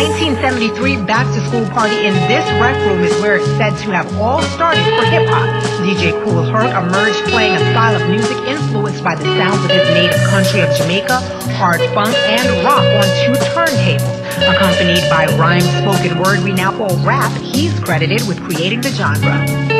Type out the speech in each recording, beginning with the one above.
1973 back to school party in this rec room is where it's said to have all started for hip hop. DJ Kool Herc emerged playing a style of music influenced by the sounds of his native country of Jamaica, hard funk, and rock on two turntables. Accompanied by rhyme spoken word we now call rap, he's credited with creating the genre.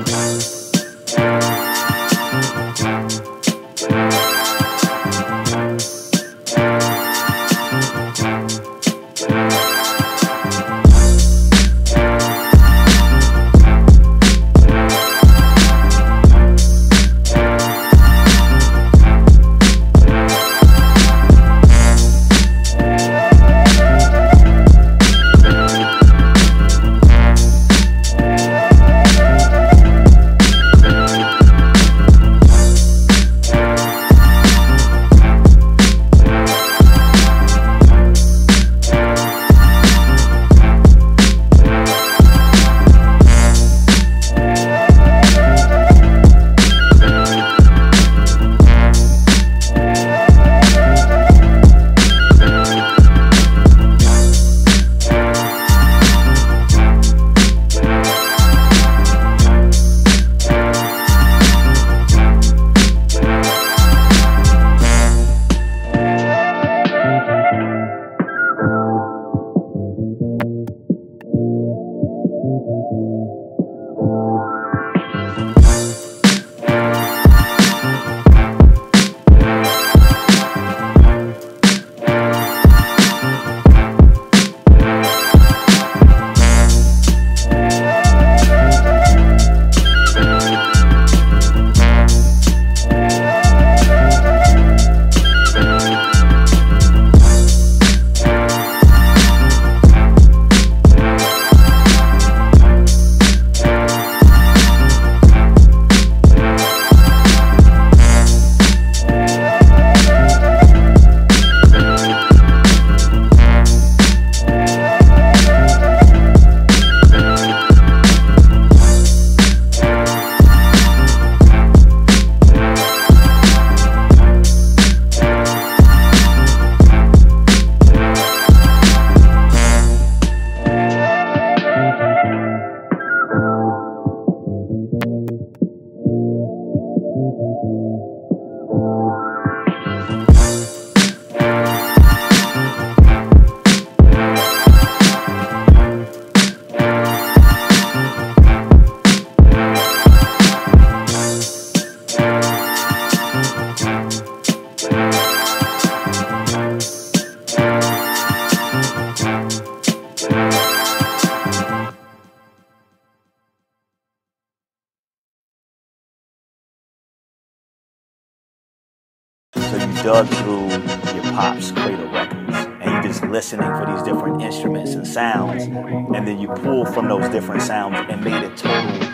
dug through your pop's cradle records and you're just listening for these different instruments and sounds, and then you pull from those different sounds and made a total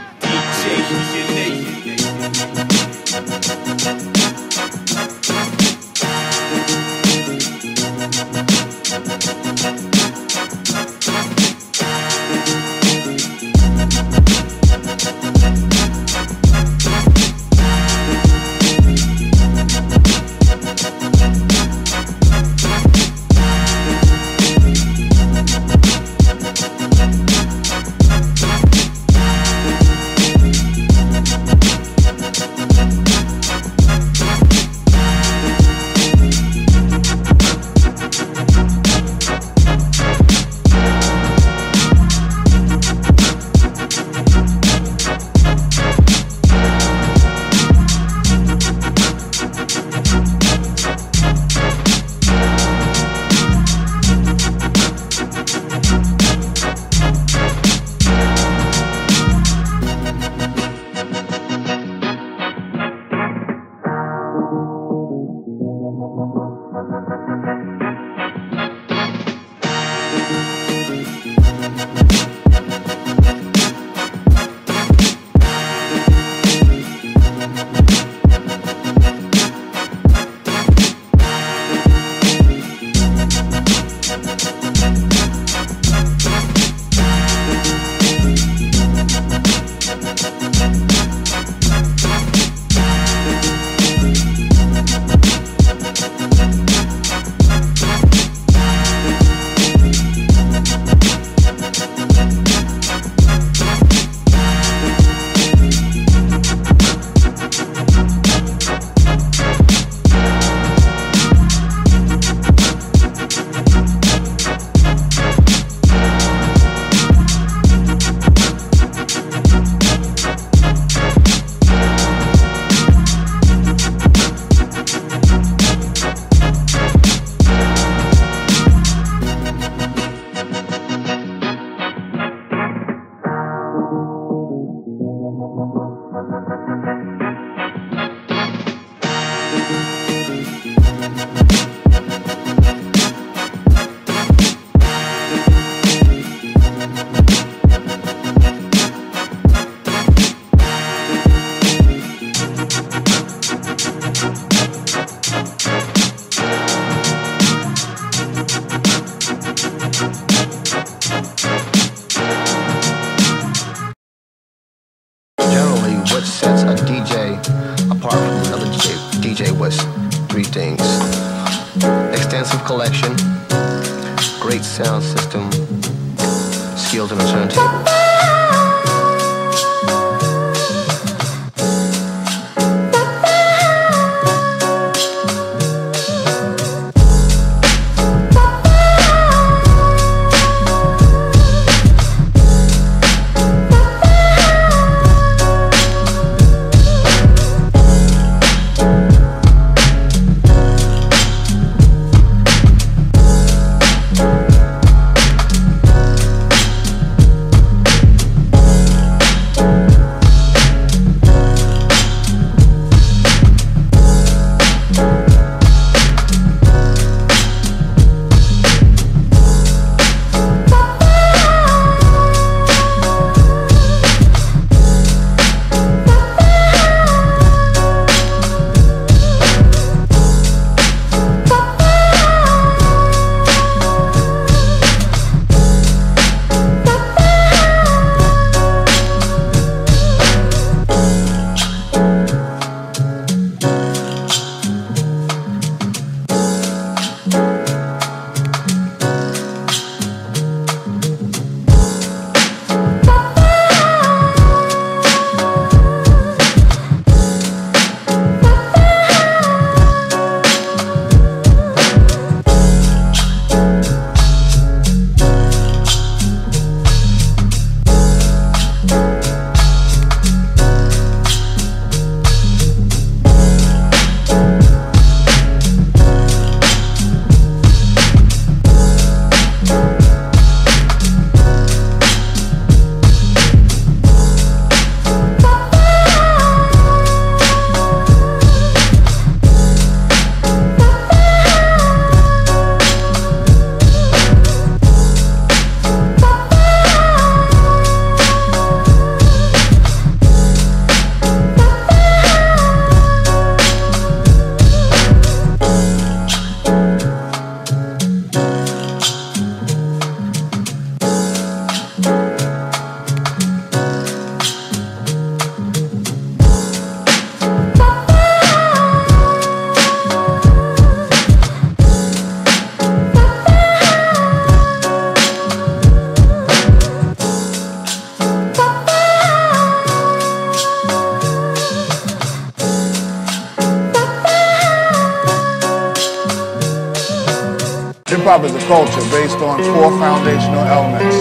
hop is a culture based on four foundational elements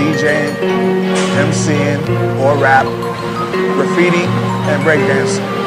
DJing, MCing or rap, graffiti, and breakdancing.